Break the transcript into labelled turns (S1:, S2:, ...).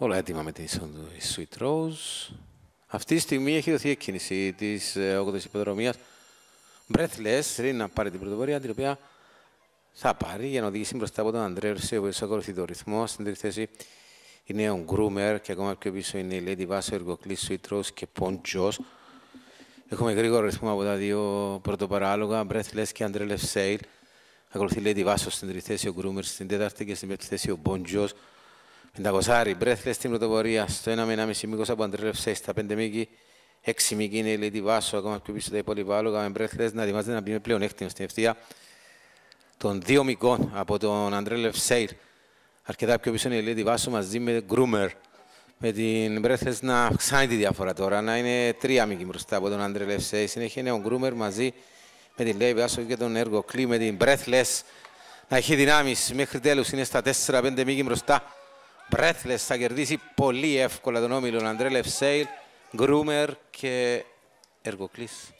S1: Όλα έτοιμα με την Sweet Rose. Αυτή τη στιγμή έχει δοθεί εκκίνηση της 8η υποδρομίας. Breathless, να πάρει την πρωτοβουλία, την οποία θα πάρει για να οδηγήσει μπροστά από τον Αντρέα ο οποίο ακολουθεί το ρυθμό. Στην τρίτη θέση είναι ο Groomer και ακόμα πιο πίσω είναι η Lady Vasso, Ergoclis, Sweet Rose και Ponchos. Έχουμε γρήγορο ρυθμό από τα δύο πρωτοπαράλογα, Breathless και André Sail. Ακολουθεί η Lady Vasso στην τρίτη θέση, ο Groomer στην τέταρτη και στην πέμπτη θέση ο Ponchos. Πεντακοσάρι, Breathless στην πρωτοπορία, στο 1 με 1,5 μήκος από André Sail, στα 5 μήκη, 6 μήκη είναι η Lady Vasso, ακόμα πιο πίσω τα υπόλοιπα άλογα με Breathless να ετοιμάζεται να μπει με πλέον έκτημα στην ευθεία των δύο μικών από τον Αντρέ Λευσέιρ. Αρκετά πιο πίσω είναι η Lady Βάσο μαζί με Groomer. Με την Breathless να αυξάνει τη διαφορά τώρα, να είναι τρία μήκη μπροστά από τον Αντρέ Λευσέιρ. Συνέχεια είναι ο Groomer μαζί με την Lady Βάσο και τον Έργο Κλή με την Breathless. Να έχει δυνάμεις μέχρι τέλους, είναι στα 4-5 μήκη μπροστά. Breathless θα κερδίσει πολύ εύκολα τον όμιλο Αντρέ Λευσέιρ, Groomer και Έργο Κλής.